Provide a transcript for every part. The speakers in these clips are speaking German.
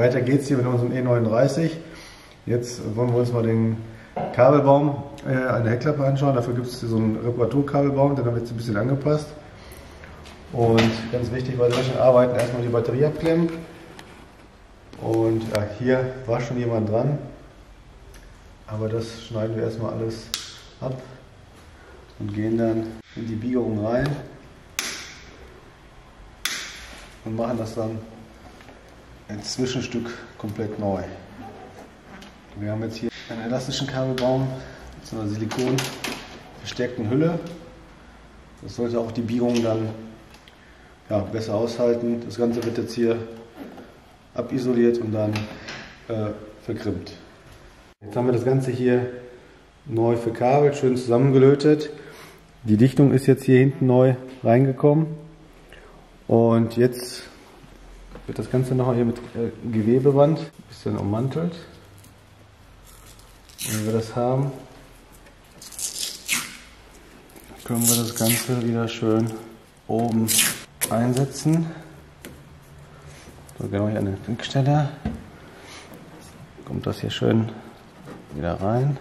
Weiter geht's hier mit unserem E39. Jetzt wollen wir uns mal den Kabelbaum äh, an der Heckklappe anschauen. Dafür gibt es so einen Reparaturkabelbaum, der wird jetzt ein bisschen angepasst. Und ganz wichtig bei solchen Arbeiten erstmal die Batterie abklemmen. Und ja, hier war schon jemand dran. Aber das schneiden wir erstmal alles ab und gehen dann in die Biegung rein und machen das dann ein Zwischenstück komplett neu. Wir haben jetzt hier einen elastischen Kabelbaum mit so einer Silikon verstärkten Hülle. Das sollte auch die Biegung dann ja, besser aushalten. Das Ganze wird jetzt hier abisoliert und dann äh, verkrimmt. Jetzt haben wir das Ganze hier neu verkabelt, schön zusammengelötet. Die Dichtung ist jetzt hier hinten neu reingekommen. Und jetzt wird das Ganze noch hier mit äh, Gewebeband ein bisschen ummantelt. Wenn wir das haben, können wir das Ganze wieder schön oben einsetzen. So genau hier an der Knickstelle. Kommt das hier schön wieder rein.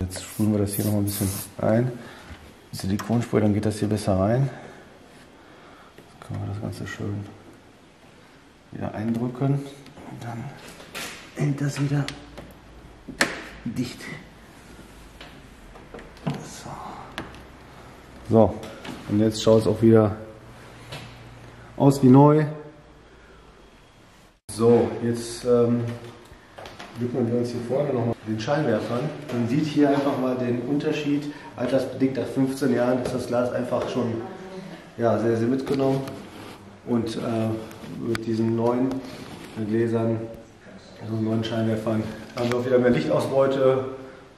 Jetzt spulen wir das hier noch ein bisschen ein. Silikonspur, dann geht das hier besser rein. Können wir das Ganze schön wieder eindrücken. Und dann hält das wieder dicht. So. so, und jetzt schaut es auch wieder aus wie neu. So, jetzt ähm, wir uns hier vorne nochmal den Scheinwerfern. Man sieht hier einfach mal den Unterschied. Altersbedingt nach 15 Jahren ist das Glas einfach schon ja, sehr, sehr mitgenommen. Und äh, mit diesen neuen Gläsern, also neuen Scheinwerfern, haben wir auch wieder mehr Lichtausbeute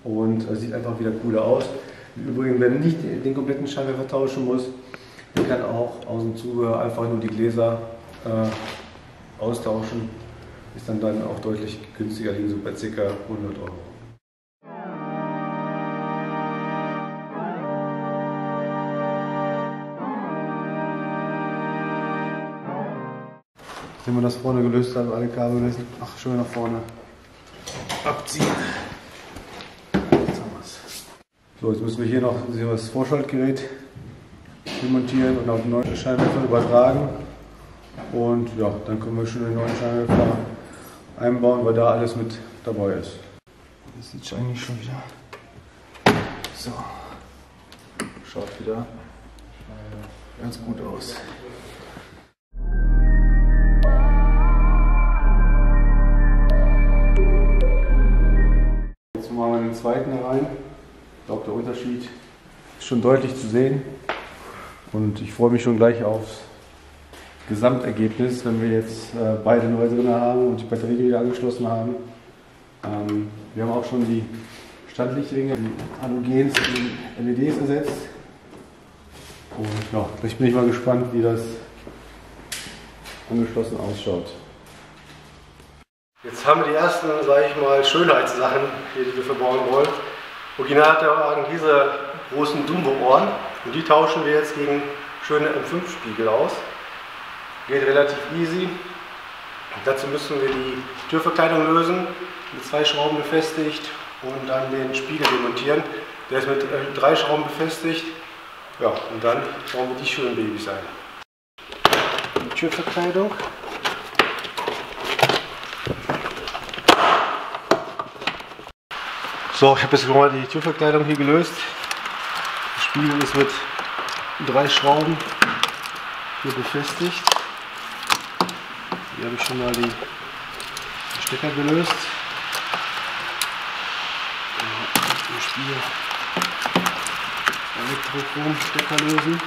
und äh, sieht einfach wieder cooler aus. Übrigens, wer nicht den kompletten Scheinwerfer tauschen muss, der kann auch aus dem Zubehör einfach nur die Gläser äh, austauschen. Ist dann, dann auch deutlich günstiger, liegen so bei ca. 100 Euro. Wenn wir das vorne gelöst haben, alle Kabel gelöst, ach schön nach vorne abziehen. Jetzt haben wir's. So, jetzt müssen wir hier noch das Vorschaltgerät demontieren und auf den neuen Scheinwerfer übertragen. Und ja, dann können wir schon den neuen Scheinwerfer einbauen, weil da alles mit dabei ist. Das sieht eigentlich schon wieder so. Schaut wieder ganz gut aus. Jetzt machen wir den zweiten herein. Ich glaube, der Unterschied ist schon deutlich zu sehen. Und ich freue mich schon gleich aufs Gesamtergebnis, wenn wir jetzt äh, beide neu drin haben und die Batterie wieder angeschlossen haben. Ähm, wir haben auch schon die Standlichtringe, die Halogens in LEDs ersetzt. Und ja, ich bin ich mal gespannt, wie das angeschlossen ausschaut. Jetzt haben wir die ersten, sage ich mal, Schönheitssachen, hier, die wir verbauen wollen. Original hat der diese großen Dumbo-Ohren und die tauschen wir jetzt gegen schöne M5-Spiegel aus. Geht relativ easy. Und dazu müssen wir die Türverkleidung lösen, mit zwei Schrauben befestigt und dann den Spiegel demontieren. Der ist mit äh, drei Schrauben befestigt. Ja, und dann bauen wir die schönen Babys ein. Die Türverkleidung. So, ich habe jetzt mal die Türverkleidung hier gelöst. Der Spiegel ist mit drei Schrauben hier befestigt. Hier habe ich schon mal die, Stecker gelöst. Den Spiegel Elektrochrom-Stecker lösen.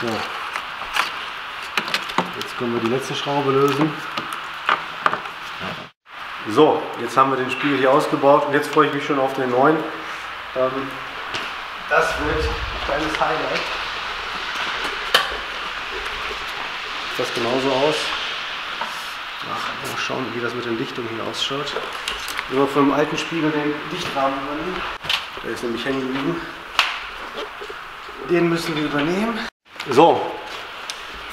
So. Jetzt können wir die letzte Schraube lösen. So, jetzt haben wir den Spiegel hier ausgebaut und jetzt freue ich mich schon auf den neuen. Ähm, das wird ein kleines Highlight. Sieht das genauso aus. Ach, mal schauen, wie das mit den Dichtungen hier ausschaut. Wenn wir von dem alten Spiegel den Dichtrahmen übernehmen. Der ist nämlich hängen geblieben. Den müssen wir übernehmen. So,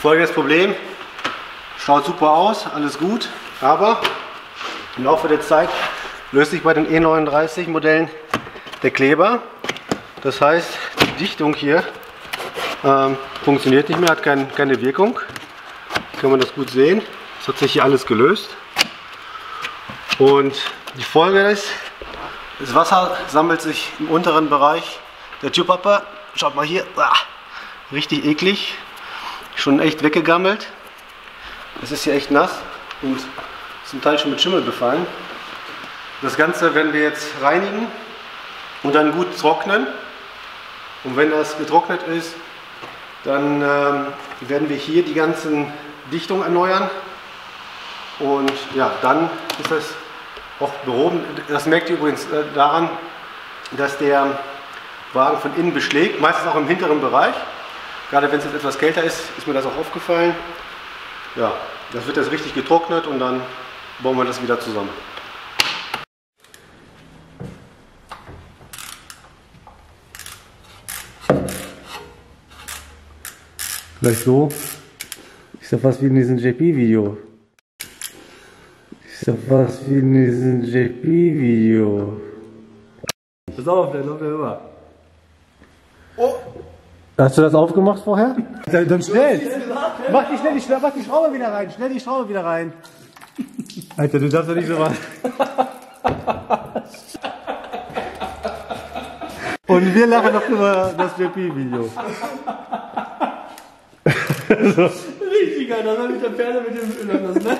Folgendes Problem. Schaut super aus, alles gut, aber im Laufe der Zeit löst sich bei den E39 Modellen der Kleber. Das heißt, die Dichtung hier ähm, funktioniert nicht mehr, hat kein, keine Wirkung. Kann man das gut sehen. Es hat sich hier alles gelöst. Und die Folge ist, das Wasser sammelt sich im unteren Bereich der Türpappe. Schaut mal hier, ah, richtig eklig, schon echt weggegammelt. Es ist hier echt nass und zum Teil schon mit Schimmel befallen. Das Ganze werden wir jetzt reinigen und dann gut trocknen. Und wenn das getrocknet ist, dann ähm, werden wir hier die ganzen Dichtungen erneuern. Und ja, dann ist das auch behoben. Das merkt ihr übrigens äh, daran, dass der Wagen von innen beschlägt, meistens auch im hinteren Bereich. Gerade wenn es jetzt etwas kälter ist, ist mir das auch aufgefallen. Ja, das wird jetzt richtig getrocknet und dann bauen wir das wieder zusammen. Vielleicht so. Ist ja fast wie in diesem JP-Video. Ist ja fast wie in diesem JP-Video. Pass auf, der läuft ja rüber. Hast du das aufgemacht vorher? Dann, dann schnell. Mach die schnell, die, mach die Schraube wieder rein. Schnell die Schraube wieder rein. Alter, du darfst doch nicht so machen. Und wir lachen noch über das JP-Video. Richtig geil, das habe ich der Pferde mit dem Öl ne?